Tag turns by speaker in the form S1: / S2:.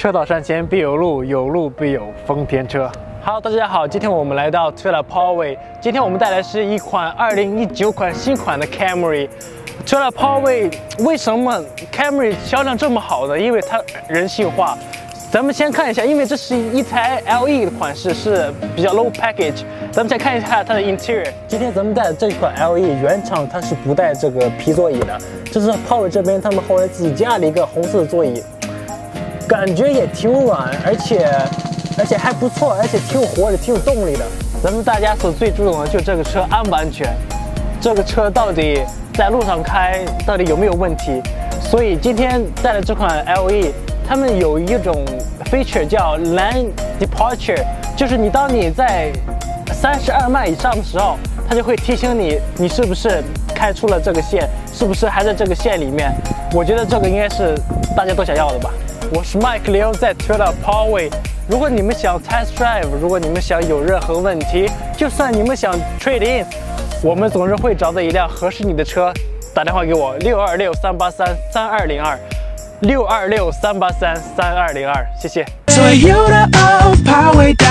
S1: 车到山前必有路，有路必有丰田车。Hello，大家好，今天我们来到 Toyota Powerway，今天我们带来是一款2019款新款的 Camry。Toyota Powerway 为什么 Camry 销量这么好呢？因为它人性化。咱们先看一下，因为这是一台 LE 的款式，是比较 low package。咱们先看一下它的 interior。今天咱们带的这款 LE 原厂它是不带这个皮座椅的，这是 Power 这边他们后来自己加了一个红色的座椅，感觉也挺软，而且而且还不错，而且挺有活力，挺有动力的。咱们大家所最注重的就这个车安不安全，这个车到底在路上开到底有没有问题？所以今天带的这款 LE。他们有一种 feature 叫 lane departure，就是你当你在三十二迈以上的时候，它就会提醒你，你是不是开出了这个线，是不是还在这个线里面。我觉得这个应该是大家都想要的吧。我是 Mike Liu，在 Toyota Powerway。如果你们想 test drive，如果你们想有任何问题，就算你们想 trade in，我们总是会找到一辆合适你的车。打电话给我六二六三八三三二零二。六二六三八三三二零二，谢谢。所有的 Powy 到